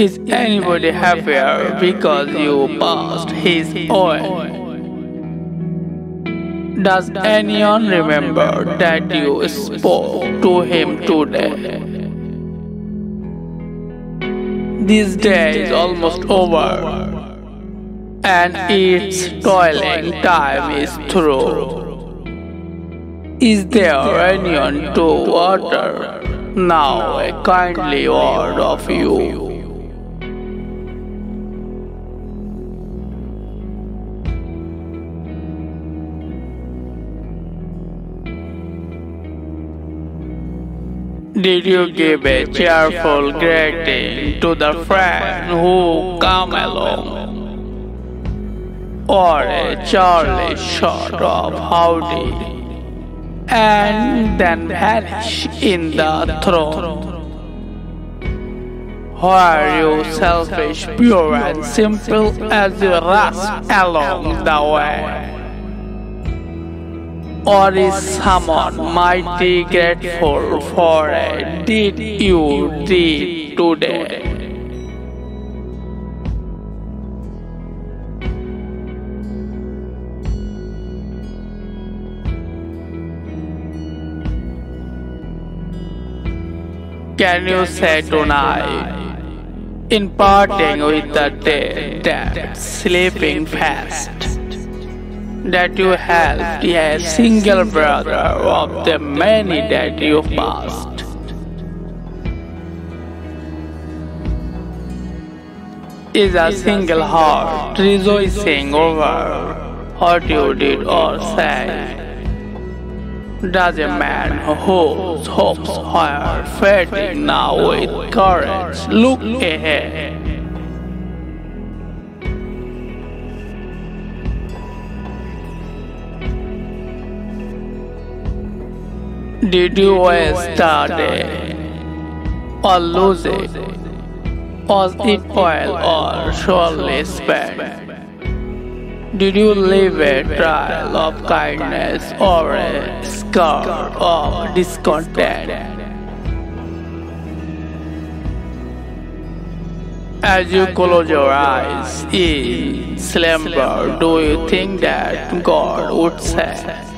Is anybody happier because you passed his oil? Does anyone remember that you spoke to him today? This day is almost over and its toiling time is through. Is there anyone to water? Now a kindly word of you. Did you give a cheerful greeting to the friend who come along? Or a Charlie short of howdy and then vanish in the throne? Were you selfish, pure and simple as you rush along the way? Or is someone mighty grateful for a deed you did today? Can you say tonight, in parting with the dead, that sleeping fast? That you helped a single brother of the many that you passed. Is a single heart rejoicing over what you did or said? Does a man whose hopes are fading now with courage look ahead? Did you waste a day or lose it? Was it oil or surely spent? Did you live a trial of kindness or a scar of discontent? As you close your eyes in slumber, do you think that God would say,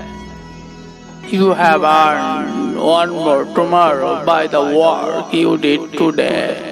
you have earned one more tomorrow by the work you did today.